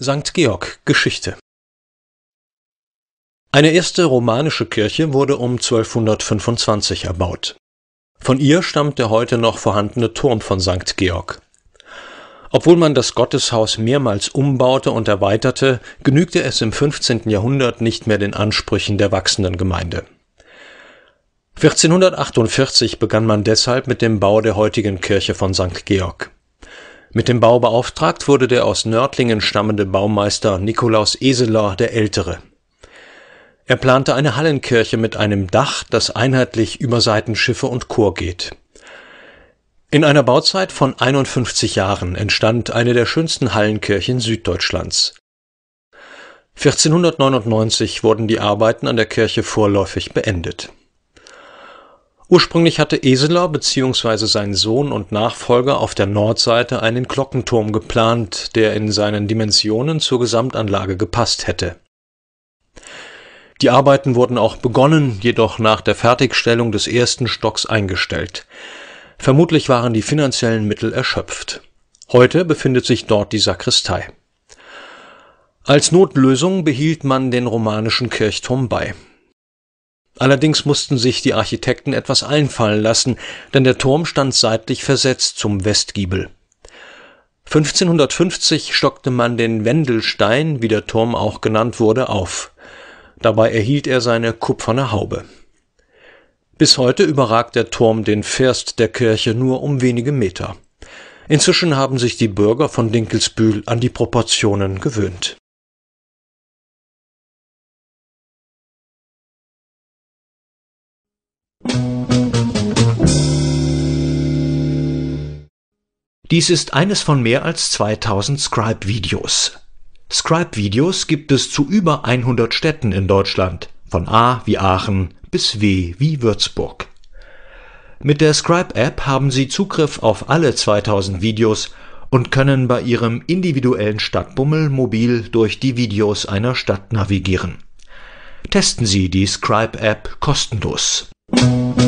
St. Georg Geschichte Eine erste romanische Kirche wurde um 1225 erbaut. Von ihr stammt der heute noch vorhandene Turm von St. Georg. Obwohl man das Gotteshaus mehrmals umbaute und erweiterte, genügte es im 15. Jahrhundert nicht mehr den Ansprüchen der wachsenden Gemeinde. 1448 begann man deshalb mit dem Bau der heutigen Kirche von St. Georg. Mit dem Bau beauftragt wurde der aus Nördlingen stammende Baumeister Nikolaus Eseler der Ältere. Er plante eine Hallenkirche mit einem Dach, das einheitlich über Seitenschiffe und Chor geht. In einer Bauzeit von 51 Jahren entstand eine der schönsten Hallenkirchen Süddeutschlands. 1499 wurden die Arbeiten an der Kirche vorläufig beendet Ursprünglich hatte Eseler bzw. sein Sohn und Nachfolger auf der Nordseite einen Glockenturm geplant, der in seinen Dimensionen zur Gesamtanlage gepasst hätte. Die Arbeiten wurden auch begonnen, jedoch nach der Fertigstellung des ersten Stocks eingestellt. Vermutlich waren die finanziellen Mittel erschöpft. Heute befindet sich dort die Sakristei. Als Notlösung behielt man den romanischen Kirchturm bei Allerdings mussten sich die Architekten etwas einfallen lassen, denn der Turm stand seitlich versetzt zum Westgiebel. 1550 stockte man den Wendelstein, wie der Turm auch genannt wurde, auf. Dabei erhielt er seine kupferne Haube. Bis heute überragt der Turm den First der Kirche nur um wenige Meter. Inzwischen haben sich die Bürger von Dinkelsbühl an die Proportionen gewöhnt Dies ist eines von mehr als 2000 Scribe-Videos. Scribe-Videos gibt es zu über 100 Städten in Deutschland, von A wie Aachen bis W wie Würzburg. Mit der Scribe-App haben Sie Zugriff auf alle 2000 Videos und können bei Ihrem individuellen Stadtbummel mobil durch die Videos einer Stadt navigieren. Testen Sie die Scribe-App kostenlos. Musik